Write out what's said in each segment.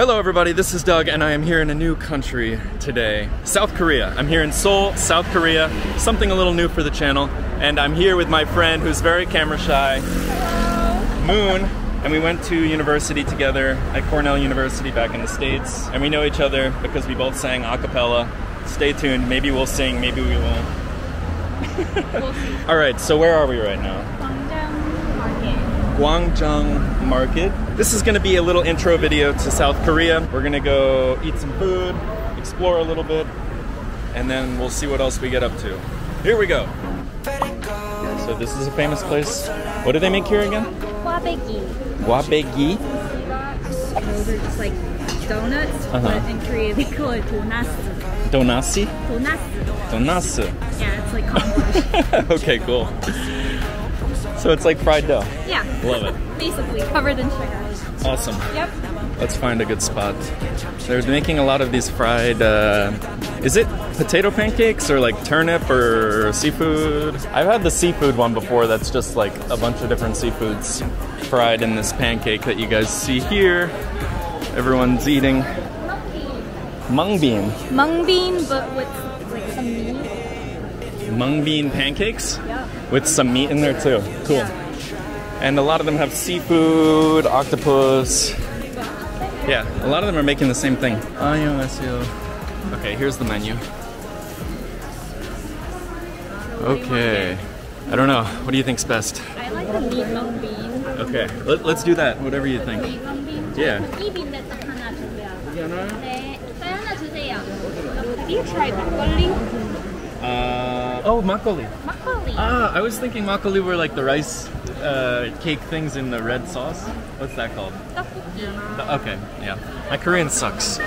Hello everybody, this is Doug and I am here in a new country today. South Korea. I'm here in Seoul, South Korea. Something a little new for the channel. And I'm here with my friend who's very camera shy, Moon. And we went to university together at Cornell University back in the States. And we know each other because we both sang a cappella. Stay tuned, maybe we'll sing, maybe we won't. we'll see. Alright, so where are we right now? Gwangjang Market. This is gonna be a little intro video to South Korea. We're gonna go eat some food, explore a little bit, and then we'll see what else we get up to. Here we go. So this is a famous place. What do they make here again? Kwabegi. Wabegi. It's like donuts, Uh-huh. but in Korea they call it. Donasi? Donasu. Donasu. Yeah, it's like okay, cool. So it's like fried dough. yeah. Love it. Basically covered in sugar. Awesome. Yep. Let's find a good spot. They're making a lot of these fried. Uh, is it potato pancakes or like turnip or seafood? I've had the seafood one before. That's just like a bunch of different seafoods fried in this pancake that you guys see here. Everyone's eating mung bean. Mung bean, but with like some meat. Mung bean pancakes Yeah with some meat in there too. Cool. And a lot of them have seafood, octopus. Yeah, a lot of them are making the same thing. Okay, here's the menu. Okay. I don't know. What do you think's best? I like the meat mung bean. Okay, Let, us do that. Whatever you think. Yeah. Uh, oh, makgeolli. 막걸리. Ah, I was thinking makgeolli were like the rice uh, cake things in the red sauce. What's that called? 떡볶이. Okay, yeah. My Korean sucks.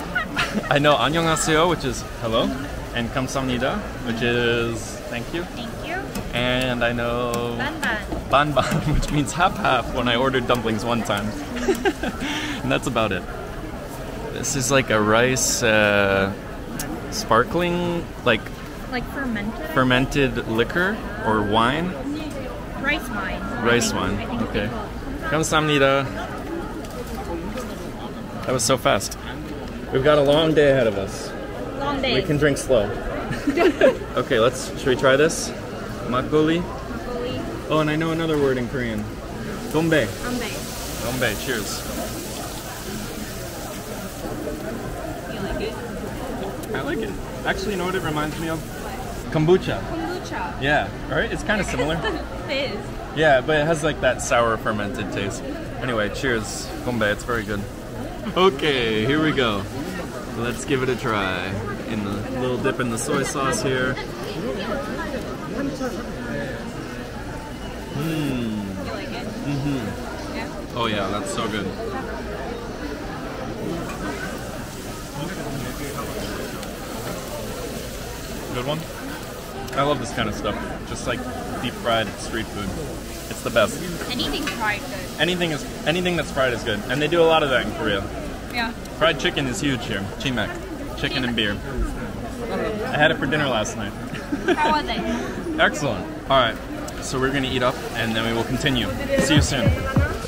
I know 안녕하세요, which is hello, and 감사합니다, which is thank you, Thank you. and I know 반반. banban, which means half half when I ordered dumplings one time. and that's about it. This is like a rice uh, sparkling, like like fermented? Fermented liquor or wine? Rice wine. Rice wine. Okay. Kamsamnida. That was so fast. We've got a long day ahead of us. Long day. We can drink slow. okay, let's. Should we try this? Makgeolli. Oh, and I know another word in Korean. Gombe. Gombe. Gombe. Cheers. I like it. Actually, you know what it reminds me of? Kombucha. Kombucha. Yeah. Right. It's kind of similar. it is. yeah, but it has like that sour fermented taste. Anyway, cheers. Gombe. It's very good. Okay, here we go. Let's give it a try. In the little dip in the soy sauce here. Mmm. You like it? Mm-hmm. Yeah. Oh yeah, that's so good. Good one. I love this kind of stuff. Just like deep fried street food. It's the best. Anything fried good. Anything is anything that's fried is good, and they do a lot of that in Korea. Yeah. Fried chicken is huge here. Chimek, chicken and beer. I had it for dinner last night. How are they? Excellent. All right, so we're gonna eat up, and then we will continue. See you soon.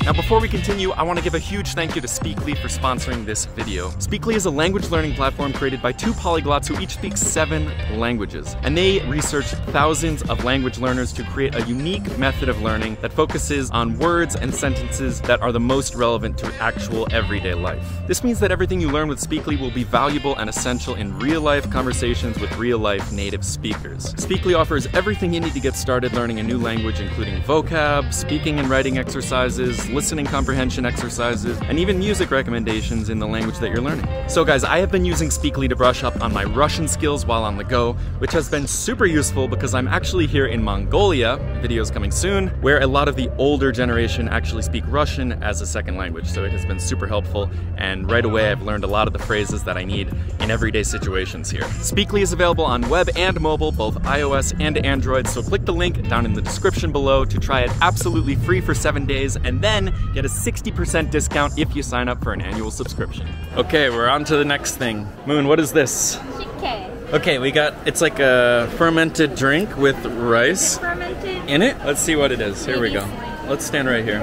Now, before we continue, I want to give a huge thank you to Speakly for sponsoring this video. Speakly is a language learning platform created by two polyglots who each speak seven languages. And they research thousands of language learners to create a unique method of learning that focuses on words and sentences that are the most relevant to actual everyday life. This means that everything you learn with Speakly will be valuable and essential in real life conversations with real life native speakers. Speakly offers everything you need to get started learning a new language, including vocab, speaking and writing exercises, listening comprehension exercises, and even music recommendations in the language that you're learning. So, guys, I have been using Speakly to brush up on my Russian skills while on the go, which has been super useful because I'm actually here in Mongolia, videos coming soon, where a lot of the older generation actually speak Russian as a second language. So, it has been super helpful, and right away, I've learned a lot of the phrases that I need in everyday situations here. Speakly is available on web and mobile, both iOS and Android, so click the link down in the description below to try it absolutely free for seven days, and then get a 60% discount if you sign up for an annual subscription. Okay, we're on to the next thing. Moon, what is this? 식혜. Okay, we got it's like a fermented drink with rice Fermented. in it. Let's see what it is. Here we go. Let's stand right here.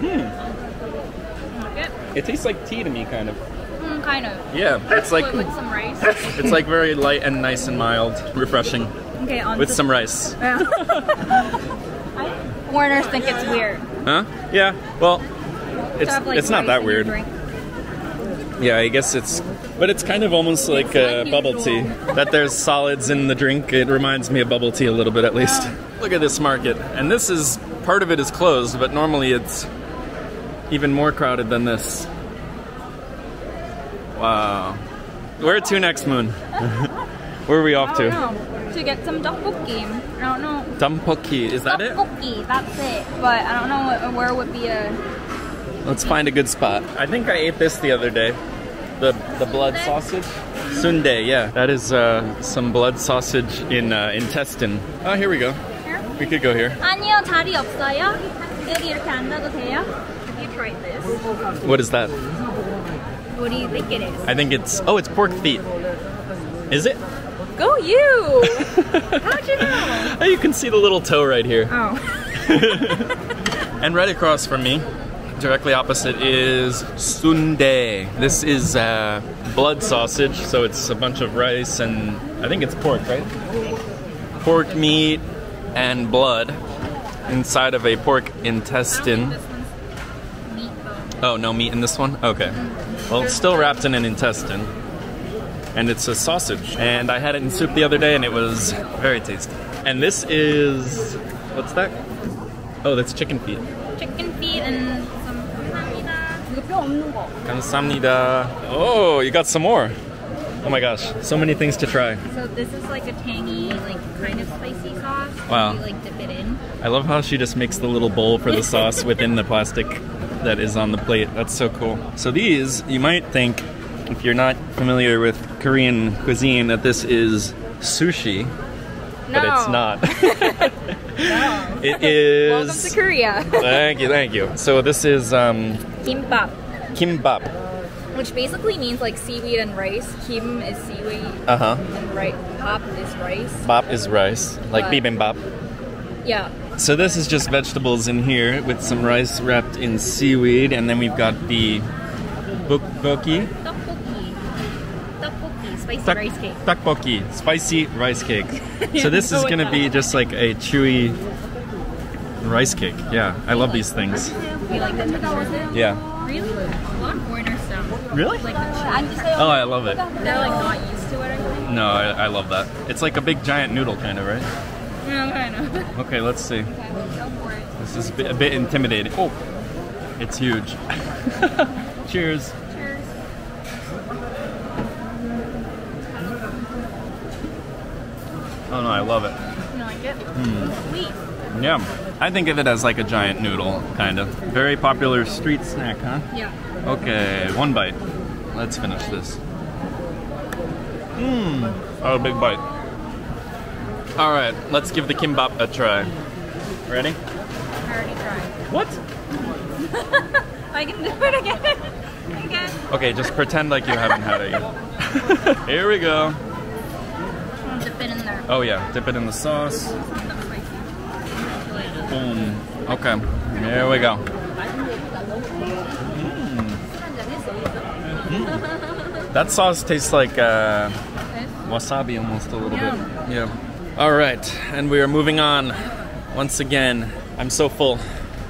Good. It tastes like tea to me, kind of. Mm, kind of. Yeah, it's like with, with some rice. it's like very light and nice and mild, refreshing, Okay, on with to- some rice. Foreigners think it's weird. Huh? Yeah. Well, it's have, like, it's not that weird. Yeah, I guess it's, but it's kind of almost like uh, bubble tea. That there's solids in the drink. It reminds me of bubble tea a little bit, at least. Look at this market, and this is part of it is closed, but normally it's even more crowded than this. Wow. Where to next, Moon? Where are we off to? Know. To get some tteokbokki. I don't know. Tteokbokki, is that it? That's it. But I don't know where would be a. Let's find a good spot. I think I ate this the other day. The the blood sausage. Sundae, yeah. That is uh, some blood sausage in uh, intestine. Oh, here we go. Here? We could go here. 아니요, 없어요. 여기 이렇게 앉아도 돼요? You tried this. What is that? What do you think it is? I think it's oh, it's pork feet. Is it? Go you! How'd you know? Oh, you can see the little toe right here. Oh. And right across from me, directly opposite, is sundae. This is uh, blood sausage, so it's a bunch of rice and I think it's pork, right? Pork meat and blood inside of a pork intestine. This one's meat bone. Oh, no meat in this one? Okay. Well, it's still wrapped in an intestine And it's a sausage. And I had it in soup the other day and it was very tasty. And this is. What's that? Oh, that's chicken feet. Chicken feet and some 감사합니다. 이거 뼈 없는 거. Kamsamnida. Oh, you got some more. Oh my gosh, so many things to try. So this is like a tangy, like kind of spicy sauce. Wow. You like dip it in. I love how she just makes the little bowl for the sauce within the plastic that is on the plate. That's so cool. So these, you might think, if you're not familiar with Korean cuisine, that this is sushi, but it's not. No. It is. Welcome to Korea. Thank you, thank you. So this is um, Kimbap, kimbap. which basically means like seaweed and rice. Kim is seaweed Uh huh. and right bap is rice. Bap is rice, like But- bibimbap. Yeah. So this is just vegetables in here with some rice wrapped in seaweed, and then we've got the bukboki, Tteokbokki. Tteokbokki, spicy Tak- rice cake. Tteokbokki, spicy rice cake. So this is gonna be just like a chewy rice cake. Yeah, I love these things. We like the texture. Yeah. Really? A lot of foreigners don't. Really? Like the cheese. Oh, I love it. They're like not used to it, I think. No, I, I love that. It's like a big giant noodle, kind of, right? No, I know. Okay, let's see. Okay, go for it. This is a bit, a bit intimidating. Oh, it's huge. Cheers. Cheers. Oh no, I love it. You like it? Hmm. Sweet. Yeah. I think of it as like a giant noodle, kind of. Very popular street snack, huh? Yeah. Okay, one bite. Let's finish this. Mmm. Oh, big bite. All right, let's give the kimbap a try. Ready? I already tried. What? I can do it again. again. Okay, just pretend like you haven't had it yet. Here we go. Dip it in there. Oh yeah, dip it in the sauce. It's not that spicy. Like, Boom. Okay, here we go. That sauce tastes like uh, wasabi almost a little bit. Yeah. All right, and we are moving on. Once again, I'm so full.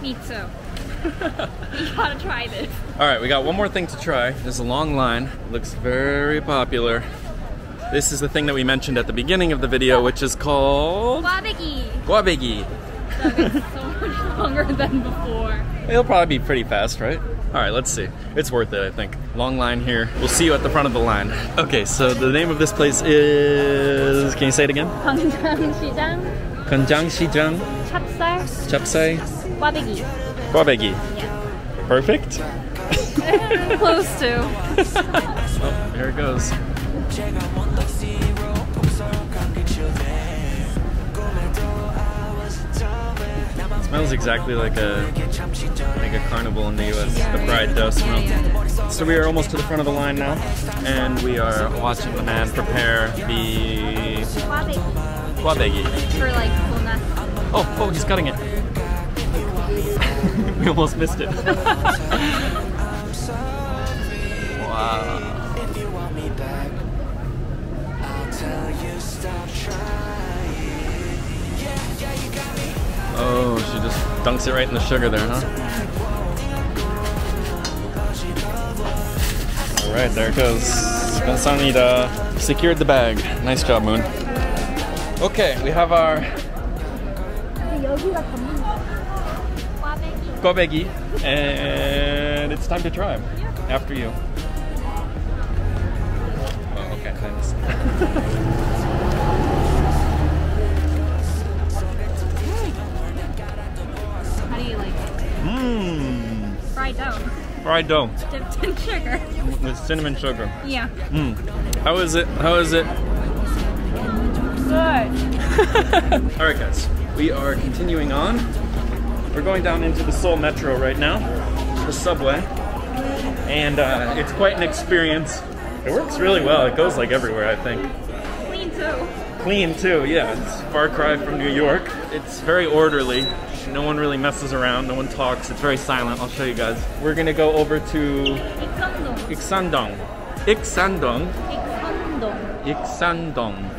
Me too. you gotta try this. All right, we got one more thing to try. There's a long line. Looks very popular. This is the thing that we mentioned at the beginning of the video, which is called... Guabegi. Guabegi. That is so much longer than before. It'll probably be pretty fast, right? All right, let's see. It's worth it, I think. Long line here. We'll see you at the front of the line. Okay, so the name of this place is... Can you say it again? Gangjang Ganjangsijang. Chapsai. Chapsai. Guabegi. Guabegi. Yeah. Perfect? Close to. oh, here it goes. Smells exactly like a like a carnival in the U.S. The bride dough smell. So we are almost to the front of the line now, and we are watching the man prepare the guabegi. For like. Oh, oh, he's cutting it. we almost missed it. She just dunks it right in the sugar there, huh? Alright, there it goes. Spensanida uh, secured the bag. Nice job, Moon. Okay, we have our... Kobegi. And it's time to try. After you. Fried dough Dipped in sugar. with cinnamon sugar. Yeah. Mmm. How is it? How is it? Good. All right, guys, we are continuing on. We're going down into the Seoul Metro right now, the subway, and uh, it's quite an experience. It works really well. It goes like everywhere, I think. Clean too clean too. Yeah, it's far cry from New York. It's very orderly. No one really messes around. No one talks. It's very silent. I'll show you guys. We're gonna go over to Iksandong. Iksandong. Iksandong. Iksandong.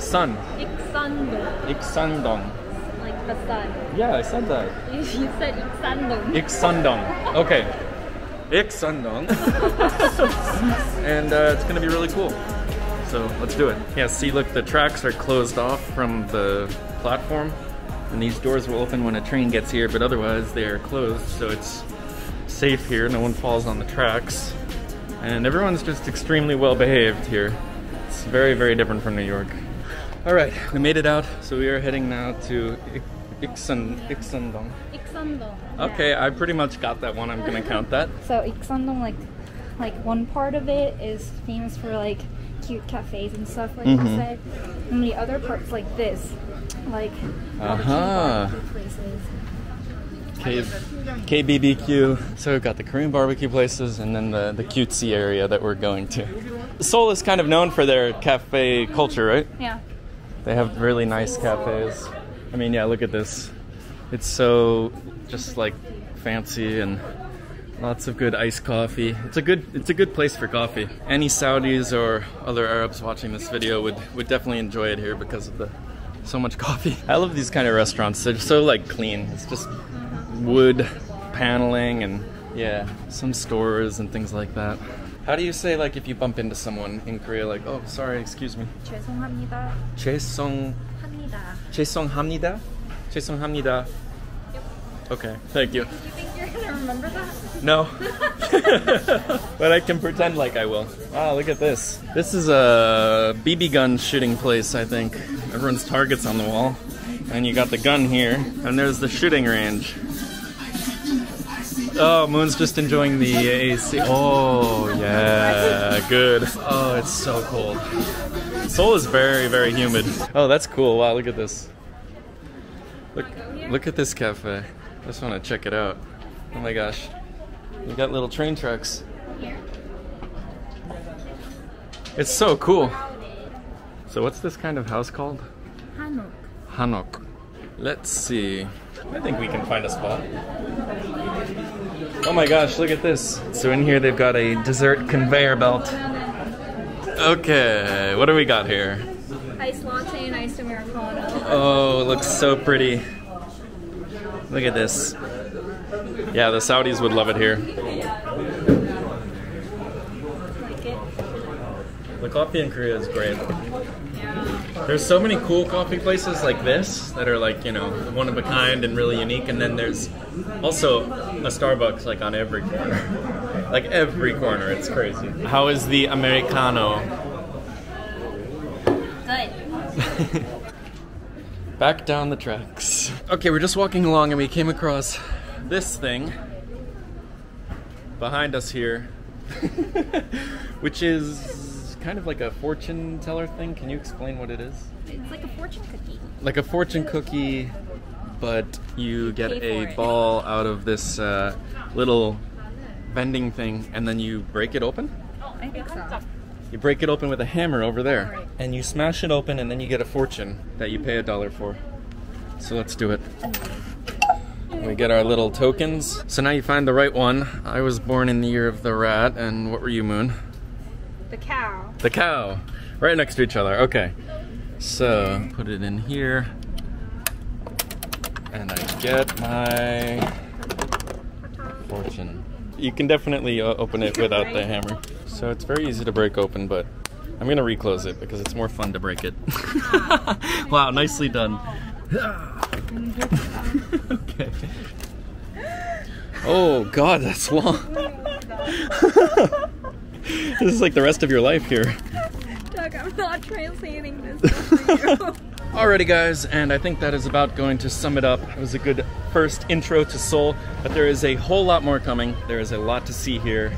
Sun. Iksandong. Iksandong. Like the sun. Yeah, I said that. You said Iksandong. Iksandong. Okay. Iksandong. and uh, it's gonna be really cool. So let's do it. Yeah, see, look, the tracks are closed off from the platform, and these doors will open when a train gets here, but otherwise they are closed, so it's safe here. No one falls on the tracks, and everyone's just extremely well behaved here. It's very, very different from New York. All right, we made it out, so we are heading now to Iksan, Iksandong. Iksandong. Okay, I pretty much got that one. I'm gonna count that. so Iksandong, like, like one part of it is famous for like cute cafes and stuff, like Mhm. you said, and the other parts like this, like Uh-huh. places. K- KBBQ. So we've got the Korean barbecue places and then the, the cutesy area that we're going to. Seoul is kind of known for their cafe culture, right? Yeah. They have really nice cafes. I mean, yeah, look at this. It's so just like fancy and lots of good iced coffee. It's a good it's a good place for coffee. Any Saudis or other Arabs watching this video would would definitely enjoy it here because of the so much coffee. I love these kind of restaurants. They're so like clean. It's just wood paneling and yeah, some stores and things like that. How do you say like if you bump into someone in Korea like, "Oh, sorry, excuse me." 죄송합니다. 죄송 합니다. 죄송합니다. 죄송합니다. Okay, thank you. You think you're gonna remember that? No. but I can pretend like I will. Ah, look at this. This is a BB gun shooting place, I think. Everyone's targets on the wall. And you got the gun here, and there's the shooting range. Oh, Moon's just enjoying the AC. Oh, yeah, good. Oh, it's so cold. Seoul is very, very humid. Oh, that's cool. Wow, look at this. Look, look at this cafe. I just want to check it out. Oh my gosh. You got little train trucks. It's so cool. So what's this kind of house called? Hanok. Hanok. Let's see. I think we can find a spot. Oh my gosh, look at this. So in here they've got a dessert conveyor belt. Okay, what do we got here? Iced latte and iced americano. Oh, it looks so pretty. Look at this. Yeah, the Saudis would love it here. The coffee in Korea is great. There's so many cool coffee places like this that are like, you know, one of a kind and really unique. And then there's also a Starbucks like on every corner. like every corner. It's crazy. How is the Americano? Good. Back down the tracks. Okay, we're just walking along and we came across this thing behind us here, which is kind of like a fortune teller thing. Can you explain what it is? It's like a fortune cookie. like a fortune cookie, but you get a it. ball out of this uh, little vending thing, and then you break it open. I think so. You break it open with a hammer over there, Right. and you smash it open, and then you get a fortune that you pay a dollar for. So let's do it. We get our little tokens. So now you find the right one. I was born in the year of the rat, and what were you, Moon? The cow. The cow. Right next to each other. Okay. So put it in here. and I get my fortune. You can definitely uh, open it without the hammer. So it's very easy to break open, but I'm gonna reclose it because it's more fun to break it. wow, nicely done. okay. Oh god, that's long. this is like the rest of your life here. Doug, I'm not translating this. Alrighty guys, and I think that is about going to sum it up. It was a good first intro to Seoul, but there is a whole lot more coming. There is a lot to see here,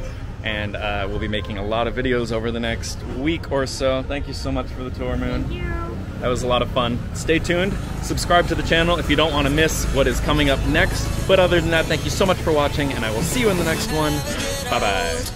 and uh, we'll be making a lot of videos over the next week or so. Thank you so much for the tour, Moon. That was a lot of fun. Stay tuned, subscribe to the channel if you don't want to miss what is coming up next. But other than that, thank you so much for watching, and I will see you in the next one. Bye-bye.